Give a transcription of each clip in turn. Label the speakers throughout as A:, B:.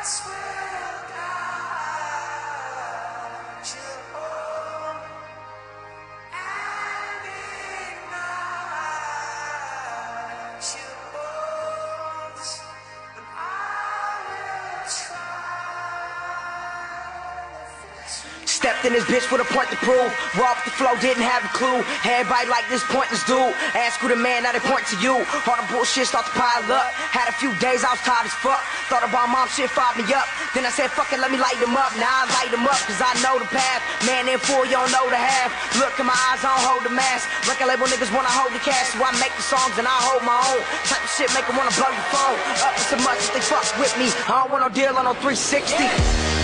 A: hearts will
B: Stepped in this bitch with a point to prove. Raw off the flow, didn't have a clue. Everybody like this pointless dude. Ask who the man, now they point to you. All the bullshit start to pile up. Had a few days, I was tired as fuck. Thought about mom shit, fired me up. Then I said, fuck it, let me light them up. Now I light them up, cause I know the path. Man in full, you don't know the half. Look in my eyes, I don't hold the mask. Record label niggas wanna hold the cash, so I make the songs and I hold my own. Type of shit make them wanna blow your phone. Up so much that they fuck with me. I don't want no deal on no 360. This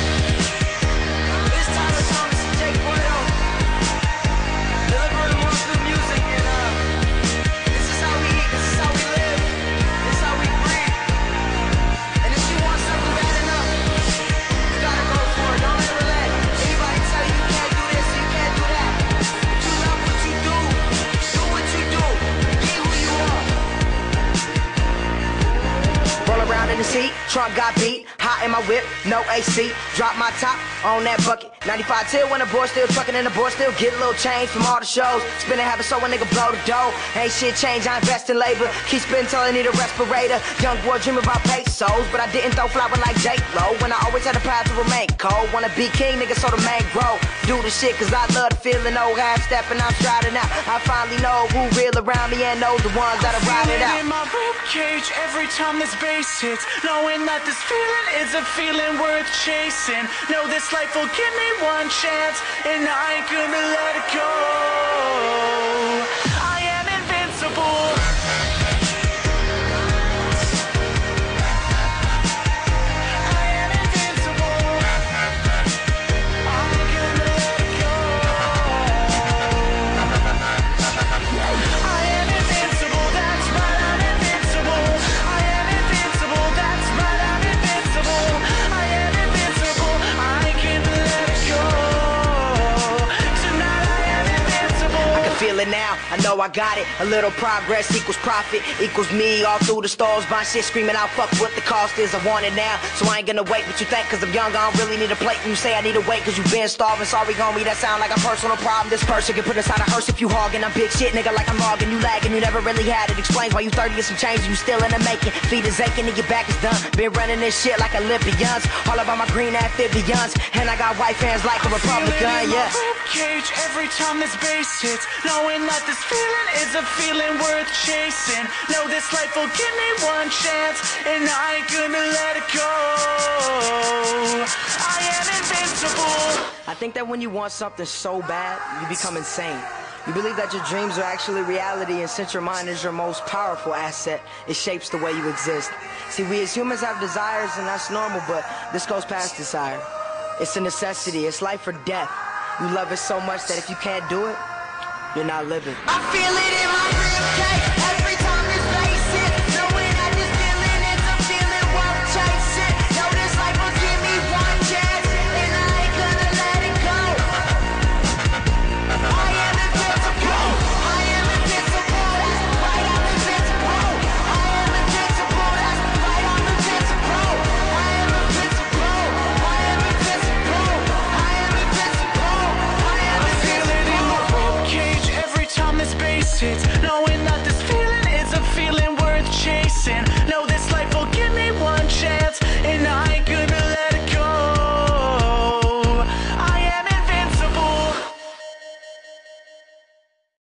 B: around in the seat, trunk got beat, hot in my whip, no AC. Drop my top on that bucket. 95 till when the boy still trucking and the boy still get a little change from all the shows. Spinning habits so a nigga blow the dough. Ain't shit change, I invest in labor. Keep spinning till I need a respirator. Young boy dreaming about pesos, but I didn't throw flower like J. Lo. When I always had a path to remain cold. Wanna be king, nigga, so the man grow. Do the shit cause I love the feeling, old half stepping, I'm striding out. I finally know who real around me and know the ones that'll ride it out.
C: in my rib cage every time this bass hits. Knowing that this feeling is a feeling worth chasing. No, this life will give me one chance, and I ain't gonna let it go. Invincible. I can
B: feel it now. I know I got it. A little progress equals profit equals me all through the stalls. Buying shit screaming out, fuck what the cost is. I want it now, so I ain't gonna wait. What you think? Cause I'm young, I don't really need a plate. And You say I need to wait cause you been starving. Sorry, homie, that sound like a personal problem. This person can put inside a hearse if you hogging. I'm big shit, nigga, like I'm logging. You lagging, you never really had it. Explains why you 30 and some change, you still in the making. Feet is aching and your back is done. Been running this shit like Olympians. All about my green amphibians. And I got white fans like a Republican, yeah.
C: Cage every time this bass hits, knowing that this feeling is a feeling worth chasing. Know this life will give me one chance, and I ain't gonna let it go. I am invincible.
B: I think that when you want something so bad, you become insane. You believe that your dreams are actually reality, and since your mind is your most powerful asset, it shapes the way you exist. See, we as humans have desires, and that's normal, but this goes past desire. It's a necessity, it's life or death. You love it so much that if you can't do it, you're not living. I feel it in my every time you face it.